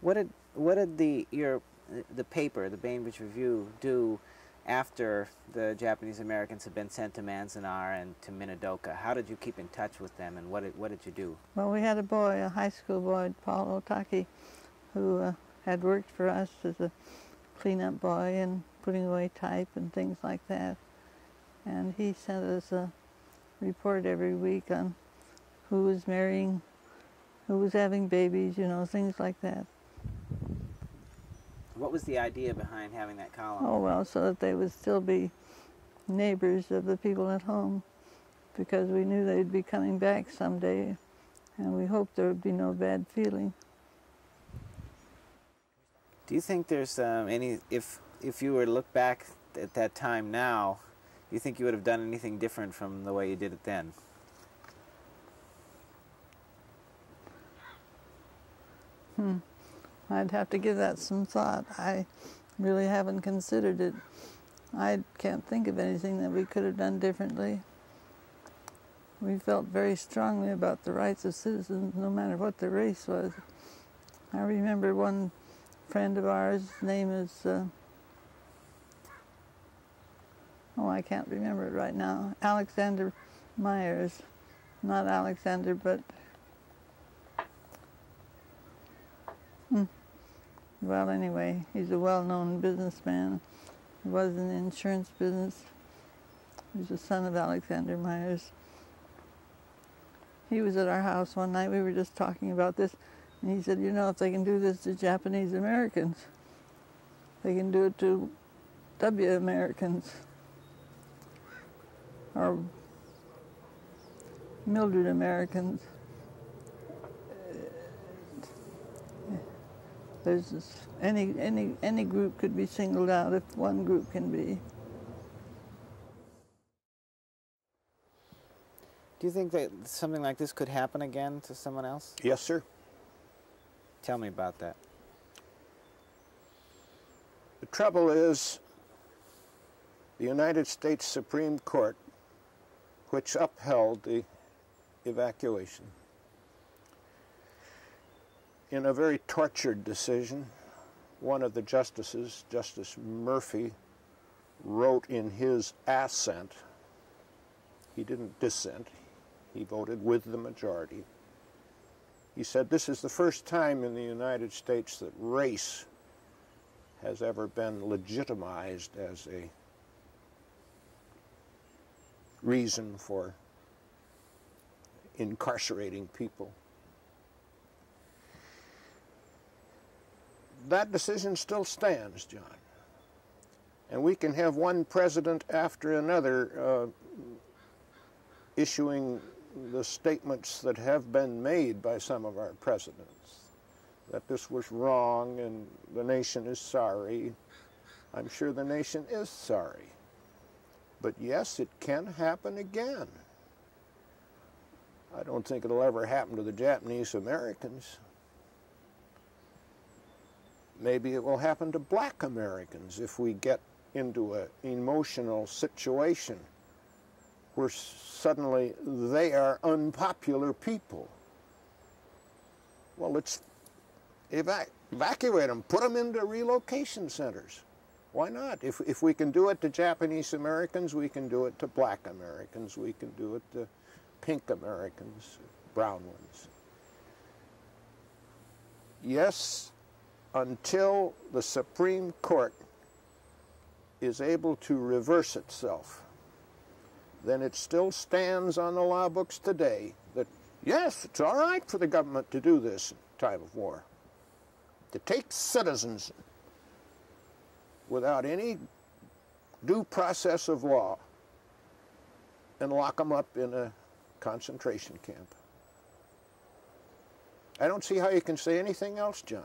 What did what did the your the paper, the Bainbridge Review, do after the Japanese Americans had been sent to Manzanar and to Minidoka? How did you keep in touch with them, and what did what did you do? Well, we had a boy, a high school boy, Paul Ohtaki, who uh, had worked for us as a cleanup boy and putting away type and things like that. And he sent us a report every week on who was marrying, who was having babies, you know, things like that. What was the idea behind having that column? Oh, well, so that they would still be neighbors of the people at home because we knew they'd be coming back someday and we hoped there would be no bad feeling. Do you think there's um, any, if, if you were to look back at that time now, do you think you would have done anything different from the way you did it then? Hmm. I'd have to give that some thought. I really haven't considered it. I can't think of anything that we could have done differently. We felt very strongly about the rights of citizens, no matter what the race was. I remember one friend of ours, name is, uh, oh, I can't remember it right now, Alexander Myers. Not Alexander, but Well, anyway, he's a well-known businessman. He was in the insurance business. He's the son of Alexander Myers. He was at our house one night. We were just talking about this. And he said, you know, if they can do this to Japanese Americans, they can do it to W Americans or Mildred Americans. There's this, any, any, any group could be singled out if one group can be. Do you think that something like this could happen again to someone else? Yes, sir. Tell me about that. The trouble is the United States Supreme Court, which upheld the evacuation, in a very tortured decision, one of the justices, Justice Murphy, wrote in his assent, he didn't dissent, he voted with the majority. He said, This is the first time in the United States that race has ever been legitimized as a reason for incarcerating people. That decision still stands, John. And we can have one president after another uh, issuing the statements that have been made by some of our presidents that this was wrong and the nation is sorry. I'm sure the nation is sorry. But yes, it can happen again. I don't think it'll ever happen to the Japanese Americans. Maybe it will happen to black Americans if we get into an emotional situation where suddenly they are unpopular people. Well, let's evac evacuate them, put them into relocation centers. Why not? If, if we can do it to Japanese Americans, we can do it to black Americans, we can do it to pink Americans, brown ones. Yes, until the Supreme Court is able to reverse itself, then it still stands on the law books today that, yes, it's all right for the government to do this in time of war, to take citizens without any due process of law and lock them up in a concentration camp. I don't see how you can say anything else, John.